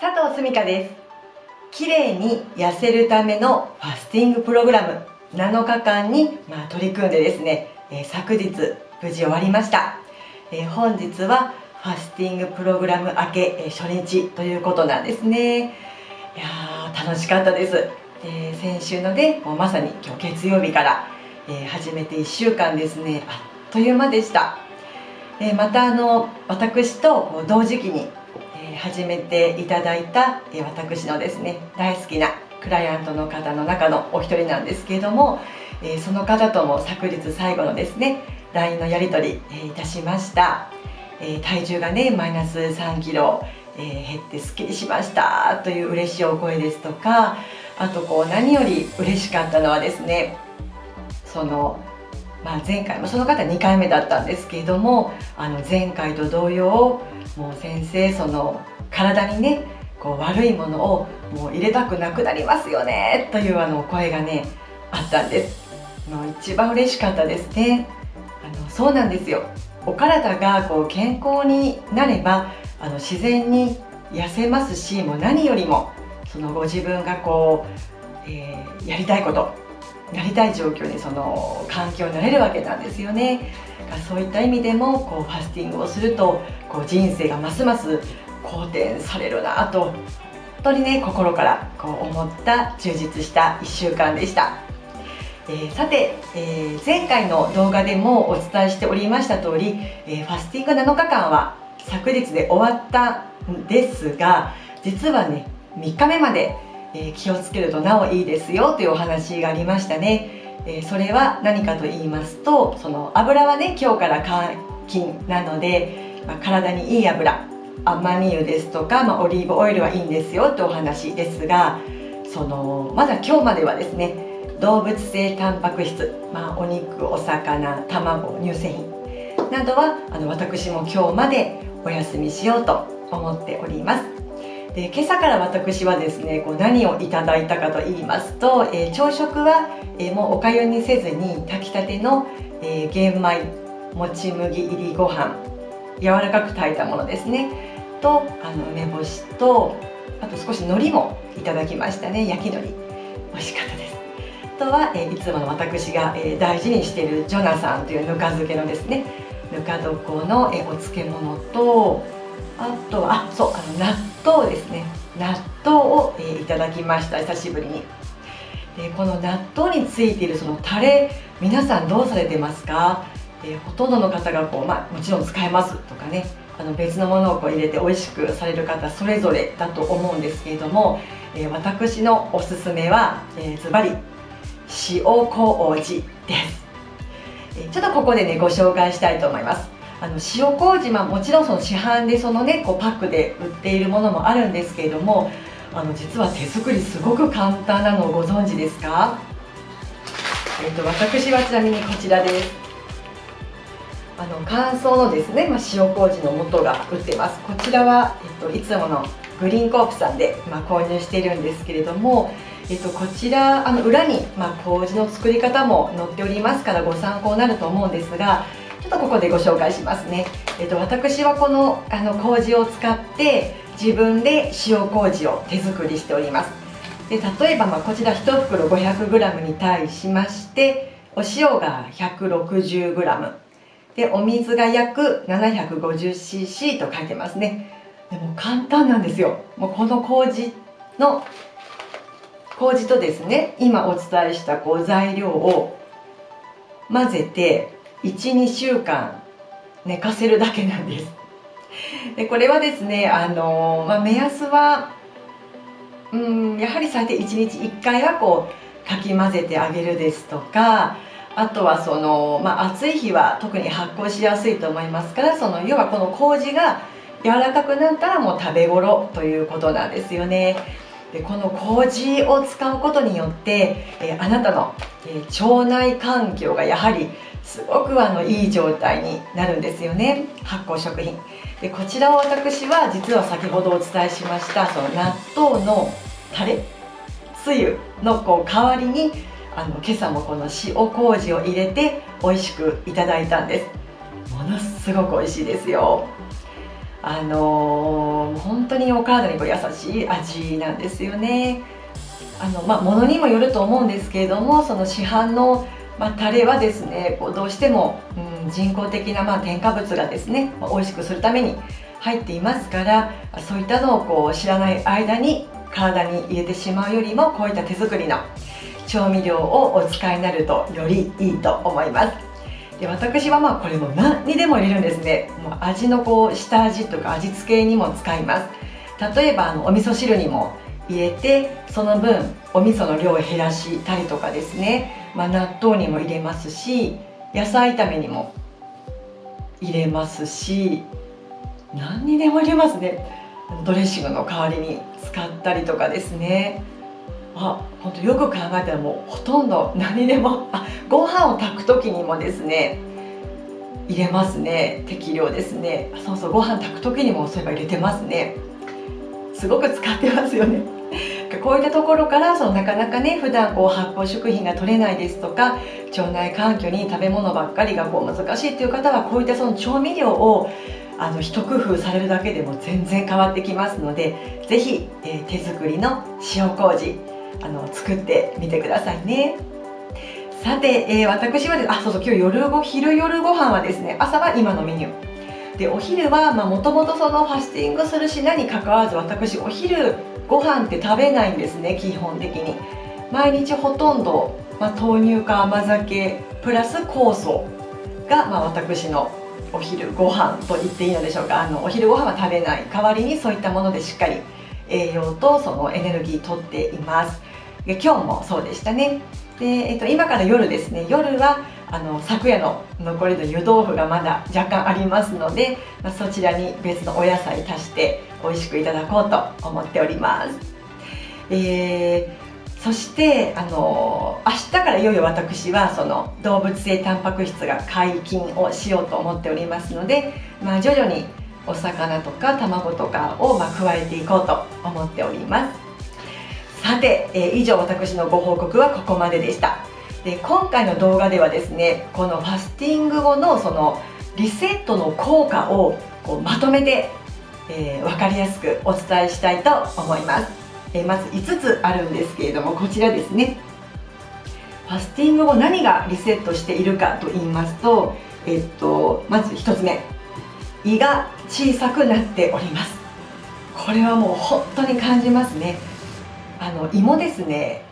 佐藤澄香です。綺麗に痩せるためのファスティングプログラム7日間に、まあ、取り組んでですね、えー、昨日無事終わりました、えー、本日はファスティングプログラム明け、えー、初日ということなんですね。いやー楽しかったです、えー、先週のでもうまさに今日月曜日から、えー、始めて1週間ですね。あっという間でした、えー、またあの私と同時期に始めていただいた私のですね大好きなクライアントの方の中のお一人なんですけれどもその方とも昨日最後のですね LINE のやり取りいたしました。体重がねマイナス3キロ減ってすっきりしました。という嬉しいお声ですとかあとこう何より嬉しかったのはですねそのまあ、前回もその方2回目だったんですけれどもあの前回と同様もう先生その体にねこう悪いものをもう入れたくなくなりますよねというあの声がねあったんです。もう一番嬉しかったですね。あのそうなんですよ。お体がこう健康になればあの自然に痩せますしもう何よりもそのご自分がこう、えー、やりたいことなりたい状況にその環境になれるわけなんですよね。そういった意味でもこうファスティングをするとこう人生がますます好転されるなと本当にね心からこう思った充実した1週間でした、えー、さて、えー、前回の動画でもお伝えしておりました通り、えー、ファスティング7日間は昨日で終わったんですが実はね3日目までえ、気をつけるとなおいいですよというお話がありましたね、え、それは何かと言いますとその油はね今日から解禁なので、まあ、体にいい油アマニ油ですとか、まあ、オリーブオイルはいいんですよというお話ですがそのまだ今日まではですね動物性タンパク質、まあ、お肉お魚卵乳製品などはあの私も今日までお休みしようと思っております。で今朝から私はですねこう何をいただいたかと言いますと、えー、朝食は、えー、もうおかゆにせずに炊きたての、えー、玄米もち麦入りご飯柔らかく炊いたものですね。とあの梅干しとあと少し海苔もいただきましたね。焼き海苔。美味しかったです。あとは、えー、いつもの私が、えー、大事にしているジョナサンというぬか漬けのですねぬか床の、えー、お漬物とあとはあそうあの納豆ですね。納豆を、えー、いただきました。久しぶりに。でこの納豆についているそのタレ皆さんどうされてますか、えー、ほとんどの方がこう、まあ、もちろん使えますとかね。あの別のものをこう入れて美味しくされる方それぞれだと思うんですけれども、えー、私のおすすめは、え、ズバリ塩麹です、えー、ちょっとここでねご紹介したいと思います。あの塩麹はもちろんその市販でそのねこうパックで売っているものもあるんですけれどもあの実は手作りすごく簡単なのをご存知ですか？え、ー、と私はちなみにこちらです。あの乾燥のですね、まあ、塩麹の素が売ってます。こちらは、えっ、と、いつものグリーンコープさんで、まあ、購入しているんですけれども、えっと、こちらあの裏に、まあ、麹の作り方も載っておりますからご参考になると思うんですがとここでご紹介しますね、えっと、私はこのあの麹を使って自分で塩麹を手作りしております。で例えばまあこちら1袋 500g に対しましてお塩が 160g でお水が約 750cc と書いてますね。でも簡単なんですよ。もうこの麹の麹とですね今お伝えしたこう材料を混ぜて12週間寝かせるだけなんです。でこれはですねあの、まあ、目安はうんやはり最低1日1回はこうかき混ぜてあげるですとかあとはその、まあ、暑い日は特に発酵しやすいと思いますからその要はこの麹が柔らかくなったらもう食べ頃ということなんですよね。でこの麹を使うことによって、えあなたの、え腸内環境がやはりすごくあのいい状態になるんですよね。発酵食品。でこちらを私は実は先ほどお伝えしましたその納豆のタレつゆのこう代わりにあの今朝もこの塩麹を入れて美味しくいただいたんです。ものすごく美味しいですよ。あのー、本当にお体にこう優しい味なんですよね。あのまあ物にもよると思うんですけれどもその市販のまあ、タレはですねこうどうしても、うん、人工的なまあ添加物がですね、まあ、美味しくするために入っていますからそういったのをこう知らない間に体に入れてしまうよりもこういった手作りの調味料をお使いになるとよりいいと思います。で私はまあこれも何にでも入れるんですね。もう味のこう下味とか味付けにも使います。例えばあのお味噌汁にも入れてその分お味噌の量を減らしたりとかですね、まあ、納豆にも入れますし野菜炒めにも入れますし何にでも入れますね。ドレッシングの代わりに使ったりとかですね。あ本当よく考えたらもうほとんど何でもあご飯を炊く時にもですね入れますね。適量ですね。そうそうご飯炊く時にもそういえば入れてますね。すごく使ってますよね。こういったところからそのなかなかね普段こう発酵食品が取れないですとか腸内環境に食べ物ばっかりがこう難しいっていう方はこういったその調味料をあの一工夫されるだけでも全然変わってきますので是非、えー、手作りの塩麹あの作ってみてくださいね。さて、えー、私はあそうそう今日夜ご昼夜ご飯はですね朝は今のメニュー。でお昼はもともとそのファスティングする品にかかわらず私お昼ご飯って食べないんですね基本的に。毎日ほとんど、まあ、豆乳か甘酒プラス酵素が、まあ、私のお昼ご飯と言っていいのでしょうか。あのお昼ご飯は食べない。代わりにそういったものでしっかり栄養とそのエネルギーとっています。で今日もそうでしたね。で、えっと、今から夜ですね。夜はあの昨夜の残りの湯豆腐がまだ若干ありますので、まあ、そちらに別のお野菜足して美味しくいただこうと思っております、えー、そしてあの明日からいよいよ私はその動物性タンパク質が解禁をしようと思っておりますので、まあ、徐々にお魚とか卵とかをま加えていこうと思っております。さて、えー、以上私のご報告はここまででした。で今回の動画ではですねこのファスティング後のそのリセットの効果をこうまとめて、えー、分かりやすくお伝えしたいと思います、えー、まず5つあるんですけれどもこちらですね。ファスティング後何がリセットしているかと言いますと、えっと、まず1つ目。胃が小さくなっております。これはもう本当に感じますね。あの胃もですね。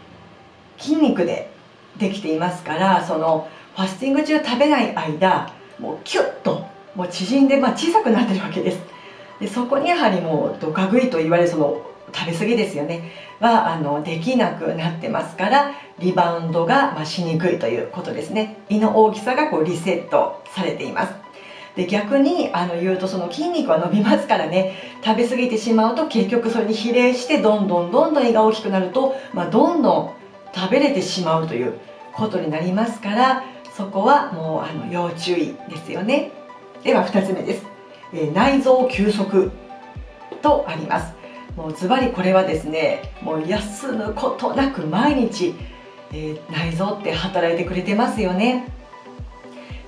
筋肉でできていますからそのファスティング中食べない間もうキュッともう縮んで、まあ、小さくなってるわけです。でそこにやはりもうドカ食いと言われるその食べ過ぎですよね。はあのできなくなってますからリバウンドが、まあ、しにくいということですね。胃の大きさがこうリセットされています。で逆にあの言うとその筋肉は伸びますからね。食べ過ぎてしまうと結局それに比例してどんどんどんどん胃が大きくなると、まあ、どんどん食べれてしまうということになりますからそこはもうあの要注意ですよね。では2つ目です、えー、内臓休息とあります。もうズバリこれはですねもう休むことなく毎日、えー、内臓って働いてくれてますよね。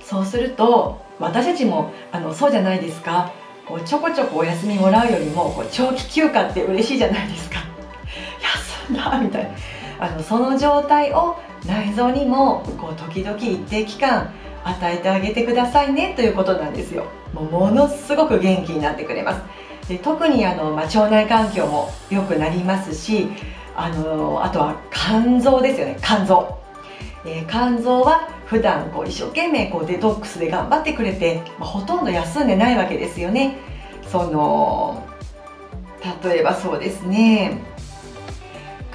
そうすると私たちもあのそうじゃないですか。こうちょこちょこお休みもらうよりもこう長期休暇って嬉しいじゃないですか。休んだみたいな。あのその状態を内臓にもこう時々一定期間与えてあげてくださいねということなんですよ。もうものすごく元気になってくれます。で特にあの、まあ、腸内環境も良くなりますしあのあとは肝臓ですよね。肝臓、えー、肝臓は普段こう一生懸命こうデトックスで頑張ってくれて、まあ、ほとんど休んでないわけですよね。その例えばそうですね。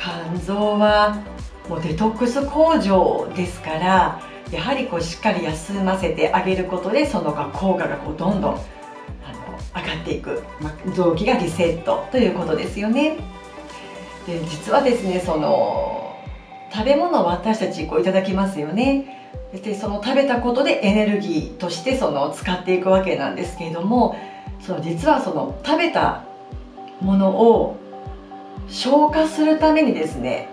肝臓はもうデトックス工場ですからやはりこうしっかり休ませてあげることでその効果がこうどんどんあの上がっていく、まあ、臓器がリセットということですよね。で実はですねその食べ物を私たちこういただきますよね。でその食べたことでエネルギーとしてその使っていくわけなんですけれどもその実はその食べたものを消化するためにですね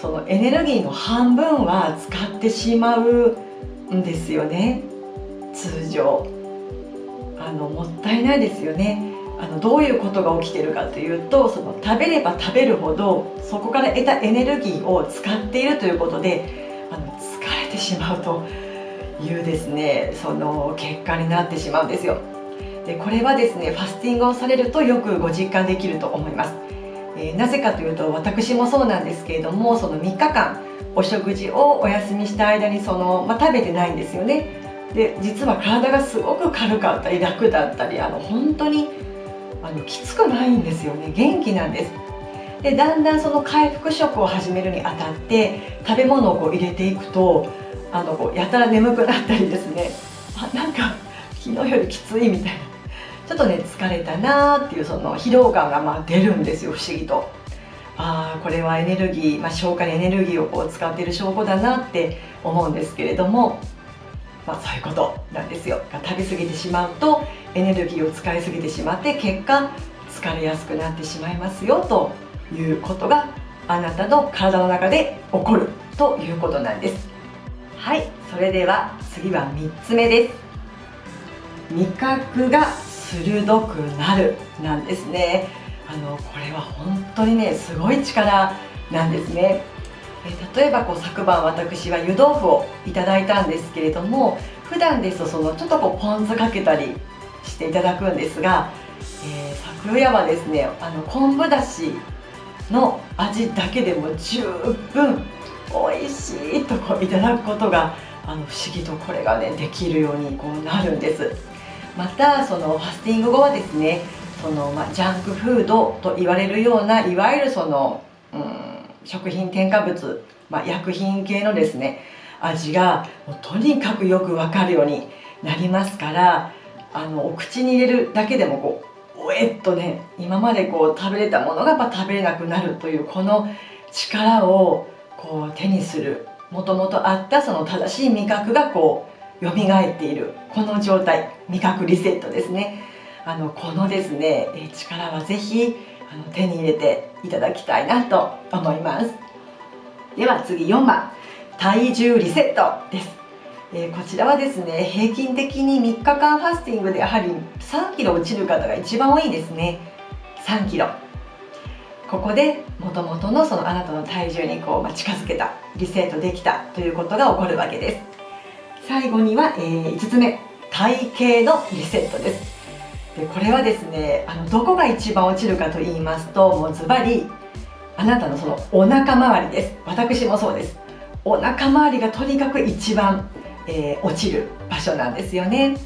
そのエネルギーの半分は使ってしまうんですよね。通常。あのもったいないですよね。あのどういうことが起きてるかというとその食べれば食べるほどそこから得たエネルギーを使っているということであの疲れてしまうというですねその結果になってしまうんですよ。でこれはですねファスティングをされるとよくご実感できると思います、えー、なぜかというと私もそうなんですけれどもその3日間お食事をお休みした間にその、まあ、食べてないんですよね。で実は体がすごく軽かったり楽だったりあの本当にあのきつくないんですよね。元気なんです。でだんだんその回復食を始めるにあたって食べ物をこう入れていくとあのこうやたら眠くなったりですね。あなんか昨日よりきついみたいな。ちょっとね疲れたなーっていうその疲労感がまあ出るんですよ不思議と。ああこれはエネルギー、まあ、消化にエネルギーをこう使っている証拠だなって思うんですけれども。まあ、そういうことなんですよ。食べ過ぎてしまうとエネルギーを使いすぎてしまって結果疲れやすくなってしまいますよということがあなたの体の中で起こるということなんです。はいそれでは次は3つ目です。味覚が鋭くなるなんですね。あのこれは本当にねすごい力なんですね。え例えばこう昨晩私は湯豆腐をいただいたんですけれども普段ですとそのちょっとこうポン酢かけたりしていただくんですが、えー、昨夜はですねあの昆布だしの味だけでも十分美味しいとこういただくことがあの不思議とこれがねできるようにこうなるんです。またそのファスティング後はですねその、まあ、ジャンクフードと言われるようないわゆるその、うん食品添加物、まあ、薬品系のですね味がもうとにかくよく分かるようになりますからあのお口に入れるだけでもこうおえっとね今までこう食べれたものがま食べれなくなるというこの力をこう手にするもともとあったその正しい味覚がこう蘇っているこの状態味覚リセットですね。あのこのですね力はぜひあの手に入れていただきたいなと思います。では次4番体重リセットです、えー、こちらはですね平均的に3日間ファスティングでやはり3キロ落ちる方が一番多いですね。3キロ。ここでもともとのそのあなたの体重にこう、ま、近づけたリセットできたということが起こるわけです。最後には、えー、5つ目体型のリセットです。でこれはですねあのどこが一番落ちるかと言いますともうズバリあなたのそのお腹周りです。私もそうです。お腹周りがとにかく一番、えー、落ちる場所なんですよね。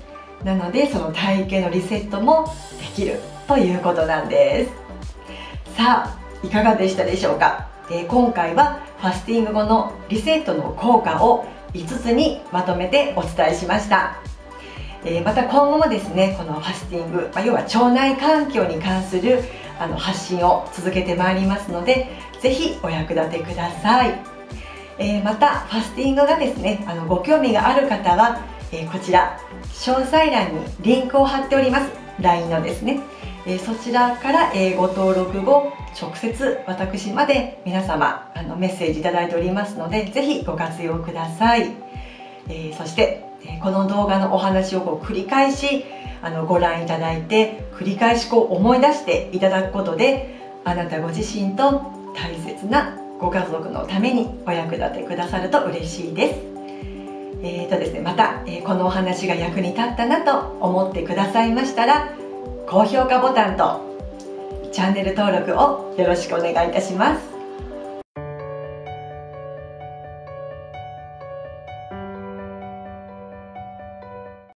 なのでその体型のリセットもできるということなんです。さあいかがでしたでしょうか、えー、今回はファスティング後のリセットの効果を5つにまとめてお伝えしました。え、また今後もですねこのファスティング、ま、要は腸内環境に関するあの発信を続けてまいりますのでぜひお役立てください、え、またファスティングがですねあのご興味がある方は、え、こちら詳細欄にリンクを貼っております LINE のですね、えそちらから、ご登録後直接私まで皆様あのメッセージいただいておりますのでぜひご活用ください、えそしてこの動画のお話をこう繰り返しあのご覧いただいて繰り返しこう思い出していただくことであなたご自身と大切なご家族のためにお役立てくださると嬉しいです。えーとですね、また、え、このお話が役に立ったなと思ってくださいましたら高評価ボタンとチャンネル登録をよろしくお願いいたします。